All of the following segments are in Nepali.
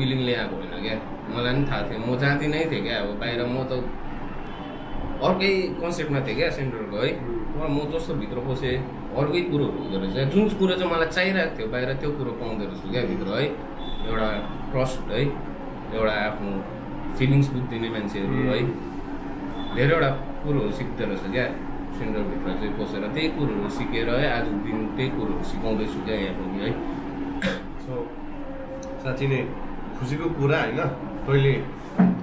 विलिङली आएको होइन क्या? मलाई पनि थाहा थियो म जाँदिनै थिएँ क्या। अब बाहिर म त अर्कै कन्सेप्टमा थिएँ क्या सेन्टरको है। म जस्तो भित्र पसेँ अर्कै कुरोहरू हुँदो रहेछ। जुन कुरो चाहिँ मलाई चाहिरहेको थियो बाहिर त्यो कुरो पाउँदो रहेछु क्या भित्र है। एउटा ट्रस्ट है। एउटा आफ्नो फिलिङ्स बुझिदिने मान्छेहरू है। धेरैवटा कुरोहरू सिक्दो रहेछ क्या। सेन्टरभित्र चाहिँ पसेर त्यही कुरोहरू सिकेर है। आज दिन त्यही कुरोहरू सिकाउँदैछु क्या यहाँ पनि है। सो साँच्ची नै खुसीको कुरा होइन। तैँले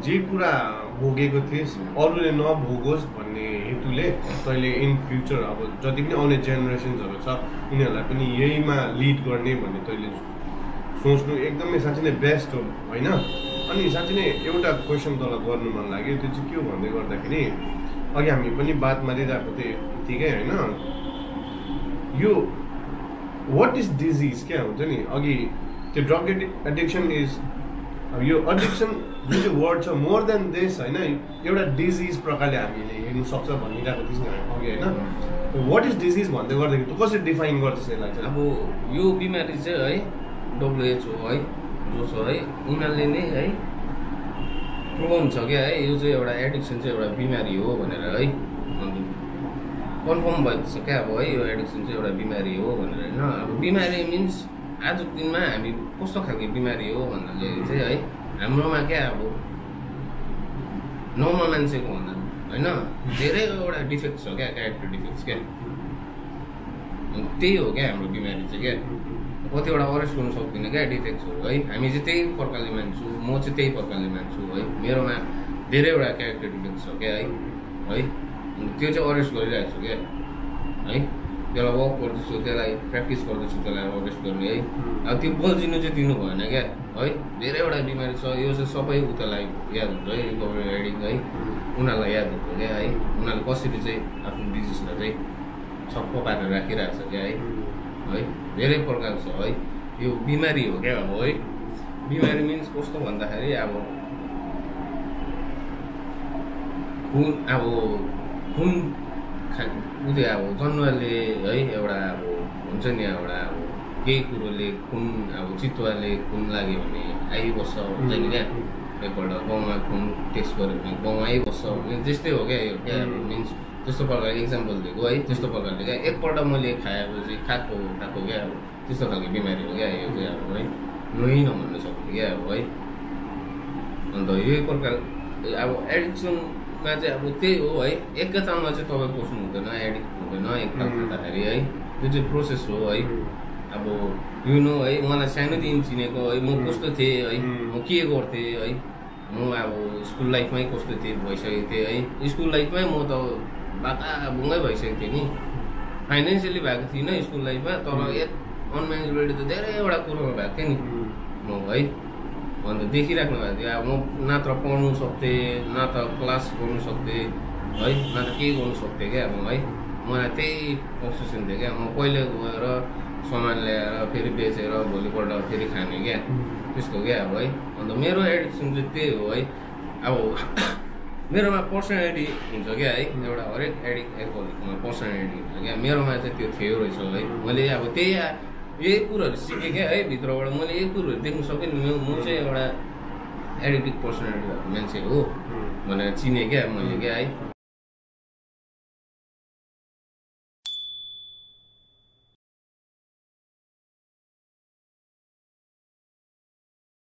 जे कुरा भोगेको थिइस् अरूले नभोगोस् भन्ने हेतुले तैँले इन फ्युचर अब जति पनि आउने जेनेरेसन्सहरू छ यिनीहरूलाई पनि यहीमा लिड गर्ने भन्ने तैँले सोच्नु एकदमै साँच्ची नै बेस्ट हो होइन? अनि साँच्ची नै एउटा क्वेसन तँलाई गर्नु मन लाग्यो त्यो चाहिँ के हो भन्दै गर्दाखेरि अघि हामी पनि बात मारिरहेको थिएँ ठिकै होइन? यो वाट इज डिजिज क्या हुन्छ नि? अघि त्यो ड्रग एडिक्सन इज अब यो एडिक्सन जुन चाहिँ वर्ड छ मोर देन दिस होइन? एउटा डिजिज प्रकारले हामीले हेर्नु सक्छ भनिरहेको थियौँ अघि होइन? वाट इज डिजिज भन्दै गर्दाखेरि कसरी डिफाइन गर्छस् यसलाई चाहिँ? अब यो बिमारी चाहिँ है डब्लुएचओ है जो छ है उनीहरूले नै है प्रुभन छ क्या है? यो चाहिँ एउटा एडिक्सन चाहिँ एउटा बिमारी हो भनेर है कन्फर्म भएको छ क्या अब है? यो एडिक्सन चाहिँ एउटा बिमारी हो भनेर होइन? अब बिमारी मिन्स आजको दिनमा हामी कस्तो खालको बिमारी हो भन्दाखेरि चाहिँ है हाम्रोमा क्या अब नर्मल मान्छेको भन्दा होइन? धेरैवटा डिफेक्ट छ क्या क्यारेक्टर डिफेक्ट्स क्या। त्यही हो क्या हाम्रो बिमारी चाहिँ क्या। कतिवटा अरेस्ट गर्नु सक्दिनँ क्या डिफेक्ट्सहरू है हामी चाहिँ त्यही प्रकारले मान्छु म चाहिँ त्यही प्रकारले मान्छु है? मेरोमा धेरैवटा क्यारेक्टर डिफेक्ट छ क्या है? है? त्यो चाहिँ अरेस्ट गरिरहेको छु क्या है? त्यसलाई वर्क गर्दैछु त्यसलाई प्र्याक्टिस गर्दैछु त्यसलाई अरेस्ट गर्ने है। अब त्यो बल्झिनु चाहिँ दिनु भएन क्या है। धेरैवटा बिमारी छ यो चाहिँ सबै उतालाई याद हुन्छ है रिकभरी एडिङ है। उनीहरूलाई याद हुन्छ क्या है। उनीहरूले कसरी चाहिँ आफ्नो डिजिजलाई चाहिँ छप्प पारेर राखिरहेको छ क्या है। है धेरै प्रकार छ है। यो बिमारी हो क्या अब है। बिमारी मिन्स कस्तो भन्दाखेरि अब खुन अब खुन खा उ त्यो अब जन्मले है एउटा अब हुन्छ नि एउटा अब केही कुरोले खुन अब चितुवाले खुन लाग्यो भने आइबस्छ हुन्छ नि क्या? एकपल्ट गाउँमा खुन टेस्ट गऱ्यो भने गाउँमा आइबस्छ भने त्यस्तै हो क्या यो क्या मिन्स त्यस्तो प्रकारले इक्जाम्पल दिएको है त्यस्तो प्रकारले क्या? एकपल्ट मैले खाएपछि खाएको खाएको क्या अब त्यस्तो खालको बिमारी हो क्या यो चाहिँ अब है? नुहाइ नभन्न सक्ने क्या अब है? अन्त यही प्रकार अब एडिक्सनमा चाहिँ अब त्यही हो है एकैतालमा चाहिँ तपाईँ पस्नु हुँदैन एडिक्ट हुँदैन एकताल खाँदाखेरि है। त्यो चाहिँ प्रोसेस हो है। अब यु नो है मलाई सानोदेखि चिनेको है। म कस्तो थिएँ है? म के गर्थेँ है? म अब स्कुल लाइफमै कस्तो थिएँ भइसकेको थिएँ है। स्कुल लाइफमै म त बाता बुङ्गै भइसकेको थिएँ नि। फाइनेन्सियली भएको थिइनँ स्कुल लाइफमा तर एक अनम्यानेजेबिलिटी त धेरैवटा कुरोमा भएको थियो नि। म है। अन्त देखिराख्नु भएको थियो। अब म न त पढ्नु सक्थेँ न त क्लास गर्नु सक्थेँ है न त केही गर्नु सक्थेँ क्या अब है। मलाई त्यही अब्सेसन थियो क्या। म कहिले गएर सामान ल्याएर फेरि बेचेर भोलिपल्ट फेरि खाने क्या। त्यस्तो क्या अब है। अन्त मेरो एडिक्सन चाहिँ त्यही हो है। अब मेरोमा पर्सनालिटी हुन्छ क्या है। एउटा हरेक एडिक्ट एल्कोहलिकमा पर्सनालिटी हुन्छ क्या। मेरोमा चाहिँ त्यो थियो रहेछ है। मैले अब त्यही यही कुरोहरू सिकेँ क्या है भित्रबाट मैले यही कुरोहरू देख्नु सकेँ नि म चाहिँ एउटा एडिक्टिभ पर्सनालिटी भएको मान्छे हो। भनेर चिनेँ क्या मैले क्या है।